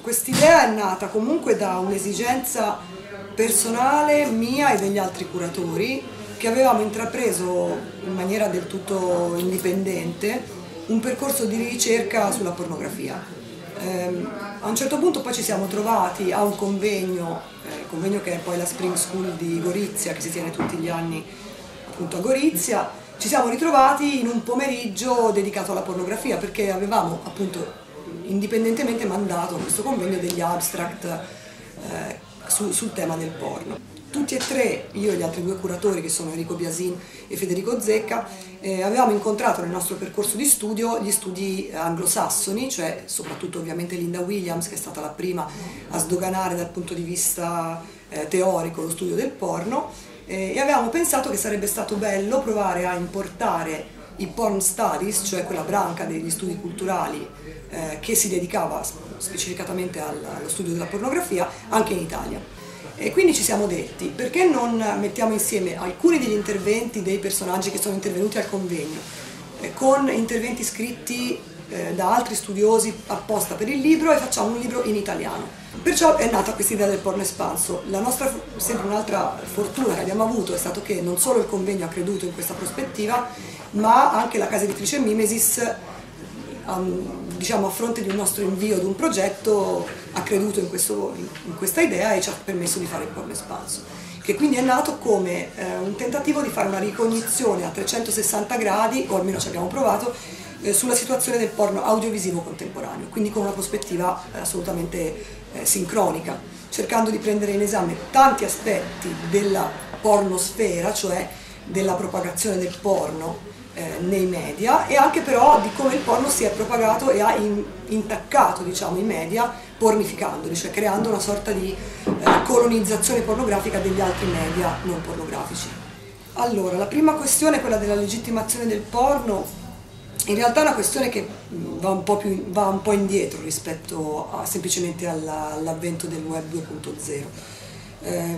quest'idea è nata comunque da un'esigenza personale mia e degli altri curatori che avevamo intrapreso in maniera del tutto indipendente un percorso di ricerca sulla pornografia. Eh, a un certo punto poi ci siamo trovati a un convegno, eh, convegno che è poi la Spring School di Gorizia, che si tiene tutti gli anni appunto a Gorizia, ci siamo ritrovati in un pomeriggio dedicato alla pornografia perché avevamo appunto indipendentemente mandato a questo convegno degli abstract eh, su, sul tema del porno. Tutti e tre, io e gli altri due curatori che sono Enrico Biasin e Federico Zecca, eh, avevamo incontrato nel nostro percorso di studio gli studi anglosassoni, cioè soprattutto ovviamente Linda Williams che è stata la prima a sdoganare dal punto di vista eh, teorico lo studio del porno eh, e avevamo pensato che sarebbe stato bello provare a importare i porn studies, cioè quella branca degli studi culturali eh, che si dedicava specificatamente al, allo studio della pornografia, anche in Italia. E quindi ci siamo detti, perché non mettiamo insieme alcuni degli interventi dei personaggi che sono intervenuti al convegno, eh, con interventi scritti eh, da altri studiosi apposta per il libro e facciamo un libro in italiano. Perciò è nata questa idea del porno espanso. La nostra, sempre un'altra fortuna che abbiamo avuto è stato che non solo il convegno ha creduto in questa prospettiva, ma anche la casa editrice Mimesis, um, diciamo, a fronte di un nostro invio di un progetto, ha creduto in, questo, in, questa idea e ci ha permesso di fare il porno espanso. Che quindi è nato come eh, un tentativo di fare una ricognizione a 360 gradi, o almeno ci abbiamo provato, sulla situazione del porno audiovisivo contemporaneo, quindi con una prospettiva eh, assolutamente eh, sincronica, cercando di prendere in esame tanti aspetti della pornosfera, cioè della propagazione del porno eh, nei media e anche però di come il porno si è propagato e ha in, intaccato diciamo, i media pornificandoli, cioè creando una sorta di eh, colonizzazione pornografica degli altri media non pornografici. Allora, la prima questione quella della legittimazione del porno in realtà è una questione che va un po', più, va un po indietro rispetto a, semplicemente all'avvento del web 2.0. Eh,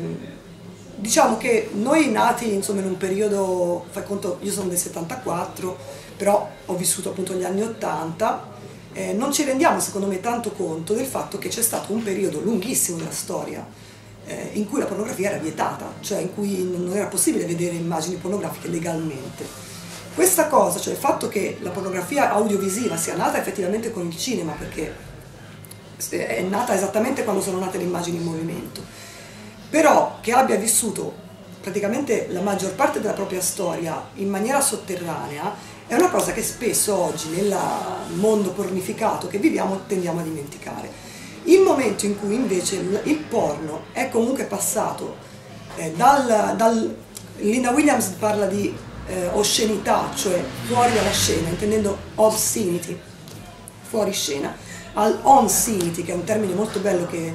diciamo che noi nati insomma, in un periodo, fai conto, io sono del 74, però ho vissuto appunto gli anni 80, eh, non ci rendiamo secondo me tanto conto del fatto che c'è stato un periodo lunghissimo della storia eh, in cui la pornografia era vietata, cioè in cui non era possibile vedere immagini pornografiche legalmente. Questa cosa, cioè il fatto che la pornografia audiovisiva sia nata effettivamente con il cinema, perché è nata esattamente quando sono nate le immagini in movimento, però che abbia vissuto praticamente la maggior parte della propria storia in maniera sotterranea, è una cosa che spesso oggi nel mondo pornificato che viviamo tendiamo a dimenticare. Il momento in cui invece il porno è comunque passato eh, dal, dal Linda Williams parla di eh, oscenità, cioè fuori dalla scena, intendendo obscenity, fuori scena, al on-scenity, che è un termine molto bello che,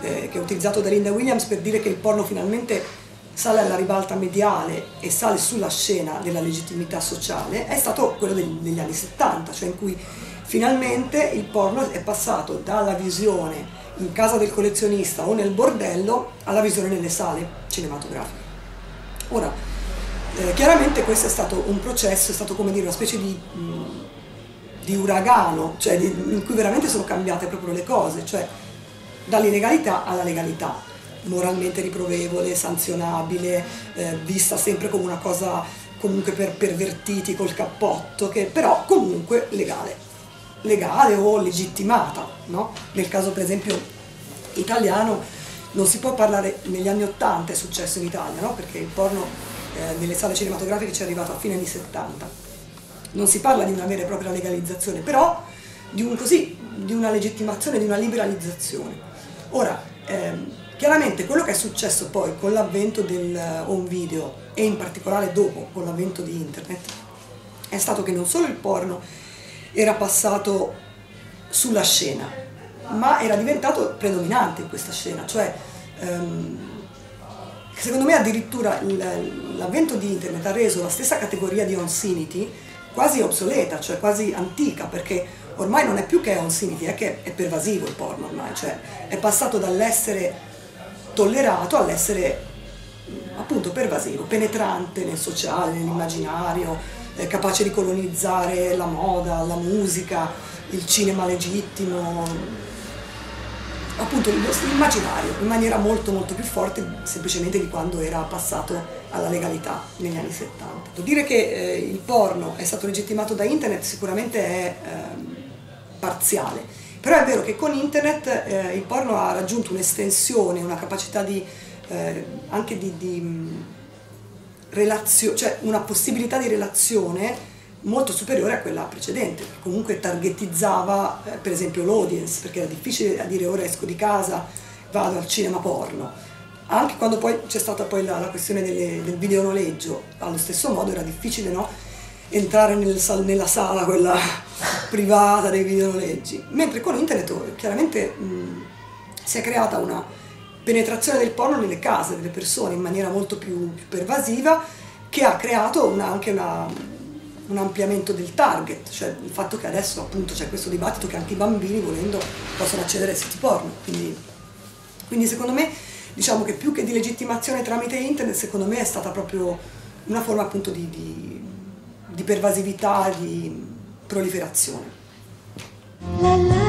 eh, che è utilizzato da Linda Williams per dire che il porno finalmente sale alla ribalta mediale e sale sulla scena della legittimità sociale, è stato quello degli, degli anni 70, cioè in cui finalmente il porno è passato dalla visione in casa del collezionista o nel bordello alla visione nelle sale cinematografiche. Ora, eh, chiaramente questo è stato un processo, è stato come dire una specie di, mh, di uragano, cioè di, in cui veramente sono cambiate proprio le cose, cioè dall'illegalità alla legalità, moralmente riprovevole, sanzionabile, eh, vista sempre come una cosa comunque per pervertiti col cappotto, che però comunque legale, legale o legittimata, no? Nel caso per esempio italiano non si può parlare, negli anni Ottanta è successo in Italia, no? Perché il porno eh, nelle sale cinematografiche ci è arrivato a fine anni 70. Non si parla di una vera e propria legalizzazione, però di, un così, di una legittimazione, di una liberalizzazione. Ora, ehm, chiaramente quello che è successo poi con l'avvento del home video e in particolare dopo con l'avvento di internet è stato che non solo il porno era passato sulla scena, ma era diventato predominante in questa scena, cioè ehm, Secondo me addirittura l'avvento di internet ha reso la stessa categoria di onsinity quasi obsoleta, cioè quasi antica, perché ormai non è più che onsinity, è che è pervasivo il porno ormai, cioè è passato dall'essere tollerato all'essere appunto pervasivo, penetrante nel sociale, nell'immaginario, eh, capace di colonizzare la moda, la musica, il cinema legittimo, appunto l'immaginario in maniera molto molto più forte semplicemente di quando era passato alla legalità negli anni 70. Dire che eh, il porno è stato legittimato da internet sicuramente è eh, parziale, però è vero che con internet eh, il porno ha raggiunto un'estensione, una capacità di, eh, anche di, di relazione, cioè una possibilità di relazione molto superiore a quella precedente, comunque targetizzava eh, per esempio l'audience, perché era difficile dire ora esco di casa, vado al cinema porno. Anche quando poi c'è stata poi la, la questione delle, del videonoleggio, allo stesso modo era difficile no? entrare nel, nella sala, quella privata dei videonoleggi. Mentre con internet oh, chiaramente mh, si è creata una penetrazione del porno nelle case delle persone in maniera molto più, più pervasiva che ha creato una, anche una, un ampliamento del target, cioè il fatto che adesso appunto c'è questo dibattito che anche i bambini volendo possono accedere ai siti porno. Quindi, quindi secondo me diciamo che più che di legittimazione tramite internet, secondo me è stata proprio una forma appunto di, di, di pervasività, di proliferazione. La la.